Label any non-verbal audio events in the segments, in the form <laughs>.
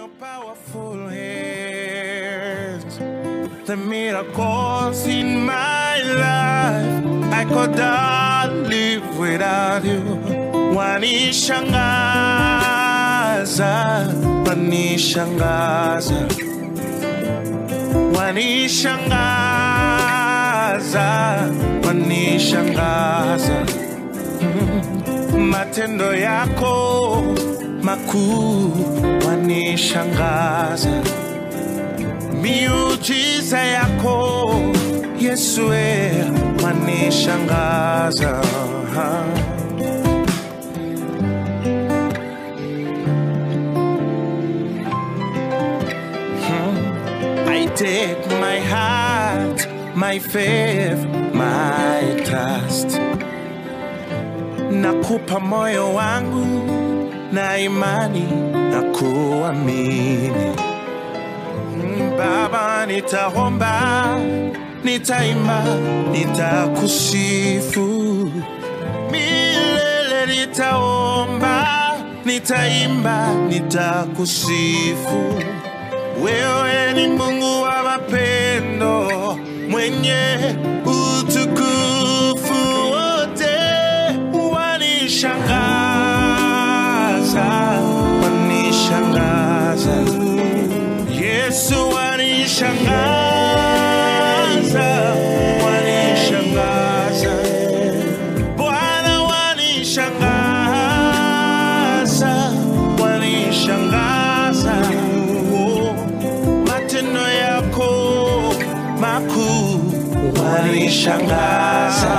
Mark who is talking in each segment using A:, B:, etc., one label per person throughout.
A: your powerful hands. The miracles in my life, I could not live without you. Wanishangaza, wanishangaza, wanishangaza, wanishangaza. <laughs> Matendo yako makuu wanishangaza, miujiza yako Yesu wanishangaza. Hmm. I take my heart, my faith, my trust. Nakupa moyo wangu na imani na kuamini. Baba, nitaomba, nitaimba, nitakusifu milele, nitaomba, nitaimba, nitakusifu. Wewe ni Mungu wa mapendo, mwenye wanishangaza. Yesu wanishangaza, wanishangaza. Bwana wanishangaza, wanishangaza. Oh, matendo yako makuu wanishangaza,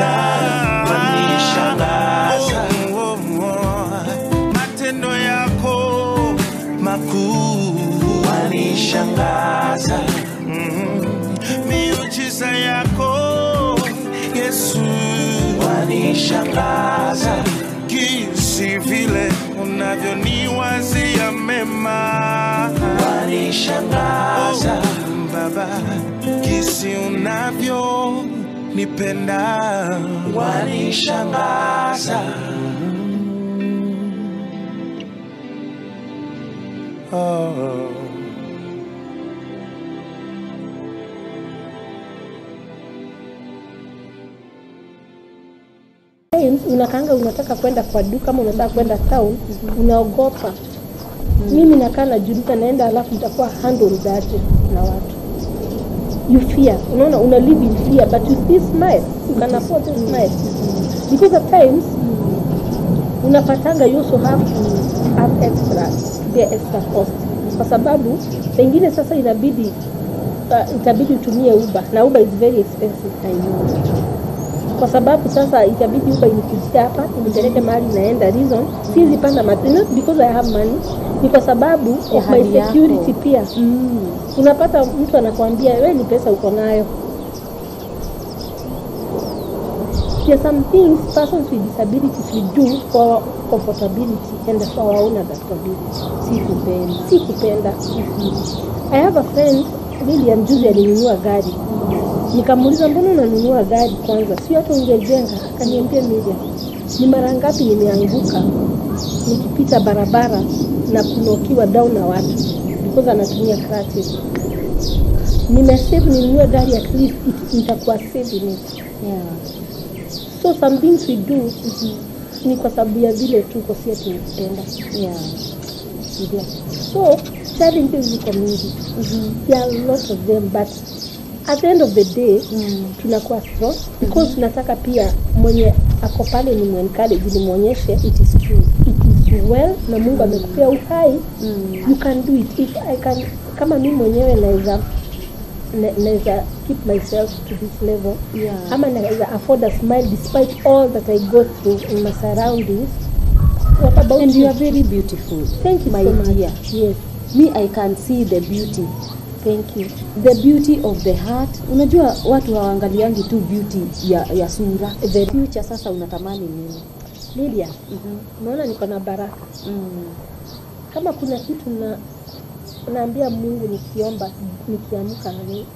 A: wanishangaza, wanishangaza. Oh, oh, oh. Matendo yako makuu wanishangaza. Mm. Miujiza yako Yesu wanishangaza, jinsi vile unavyoniwazia mema wanishangaza. Oh, Baba, jinsi unavyo nipenda wanishangaza. Oh.
B: unakaanga unakanga unataka kwenda kwa duka ama unataka kwenda town unaogopa mimi nakaa najuliza naenda alafu nitakuwa handled aje na watu you fear. Unaona una live in fear but you still smile. You can afford to smile. Because at times unapatanga you also have to have extra their extra cost. Kwa sababu pengine sasa inabidi uh, itabidi utumie uba na uba is very expensive I know kwa sababu sasa itabidi uba inikujia hapa inipeleke mahali naenda reason siwezi panda mat- not because I have money ni kwa sababu
C: Ya
B: of my
C: security yako.
B: pia
C: Mm.
B: unapata mtu anakuambia we ni pesa uko nayo there are some things persons with disabilities we do for comfortability and for our own adaptability
C: Si kupenda.
B: si kupenda i have a friend Lilian juzi alinunua gari nikamuuliza mbona unanunua gari kwanza? Sio hata ungejenga akaniambia Miriam ni mara ngapi nimeanguka nikipita barabara na kunokiwa down na watu because anatumia crutches? Nimesave ninunue gari at least it- itakuwa saving it.
C: Yeah.
B: so some things we do ni kwa sababu ya vile tuko sie tunapenda.
C: Yeah.
B: So challenges ziko mingi. There are a lot of them but at the end of the day
C: Mm.
B: tunakuwa strong because tunataka pia mwenye ako pale ni mwencourage nimwonyeshe it is true it is well na Mungu amekupea uhai
C: Mm.
B: you can do it if I can kama mi mwenyewe naweza na- naweza keep myself to this level
C: Yeah.
B: ama naweza afford a smile despite all that I go through in my surroundings what about
C: and you
B: you?
C: are very beautiful
B: thank you
C: my
B: so much
C: dear
B: yes
C: me i can see the beauty
B: thank you.
C: The beauty of the heart. Unajua watu hawaangaliangi tu beauty ya, ya sura. The future sasa unatamani nini?
B: Lydia
C: mm-hmm.
B: unaona niko na baraka.
C: Mm.
B: kama kuna kitu na naambia Mungu nikiomba nikiamka na ni